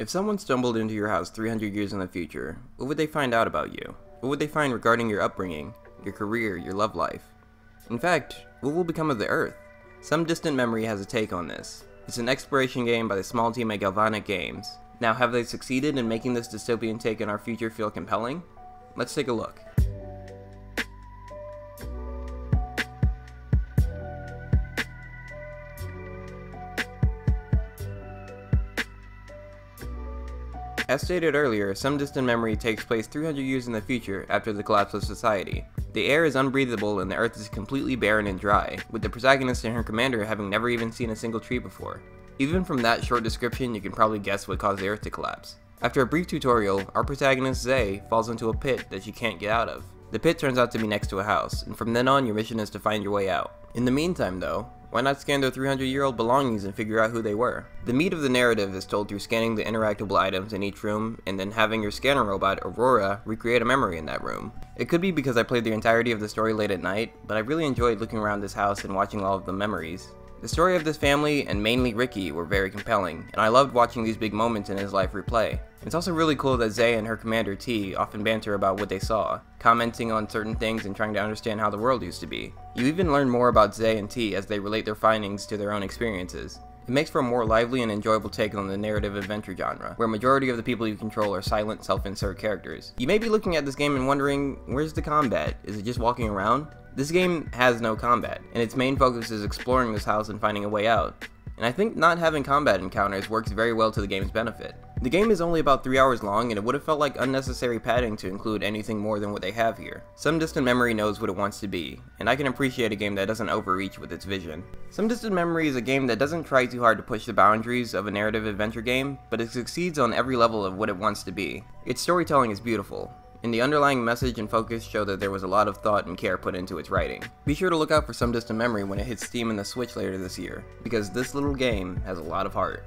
If someone stumbled into your house 300 years in the future, what would they find out about you? What would they find regarding your upbringing, your career, your love life? In fact, what will become of the Earth? Some distant memory has a take on this. It's an exploration game by the small team at Galvanic Games. Now, have they succeeded in making this dystopian take on our future feel compelling? Let's take a look. As stated earlier, Some Distant Memory takes place 300 years in the future after the collapse of society. The air is unbreathable and the earth is completely barren and dry, with the protagonist and her commander having never even seen a single tree before. Even from that short description, you can probably guess what caused the earth to collapse. After a brief tutorial, our protagonist Zay falls into a pit that she can't get out of. The pit turns out to be next to a house, and from then on your mission is to find your way out. In the meantime though, why not scan their 300 year old belongings and figure out who they were? The meat of the narrative is told through scanning the interactable items in each room and then having your scanner robot, Aurora, recreate a memory in that room. It could be because I played the entirety of the story late at night, but I really enjoyed looking around this house and watching all of the memories. The story of this family, and mainly Ricky, were very compelling, and I loved watching these big moments in his life replay. It's also really cool that Zay and her commander T often banter about what they saw, commenting on certain things and trying to understand how the world used to be. You even learn more about Zay and T as they relate their findings to their own experiences. It makes for a more lively and enjoyable take on the narrative adventure genre, where majority of the people you control are silent, self-insert characters. You may be looking at this game and wondering, where's the combat? Is it just walking around? This game has no combat, and its main focus is exploring this house and finding a way out. And I think not having combat encounters works very well to the game's benefit. The game is only about 3 hours long and it would have felt like unnecessary padding to include anything more than what they have here. Some Distant Memory knows what it wants to be, and I can appreciate a game that doesn't overreach with its vision. Some Distant Memory is a game that doesn't try too hard to push the boundaries of a narrative adventure game, but it succeeds on every level of what it wants to be. Its storytelling is beautiful, and the underlying message and focus show that there was a lot of thought and care put into its writing. Be sure to look out for Some Distant Memory when it hits Steam and the Switch later this year, because this little game has a lot of heart.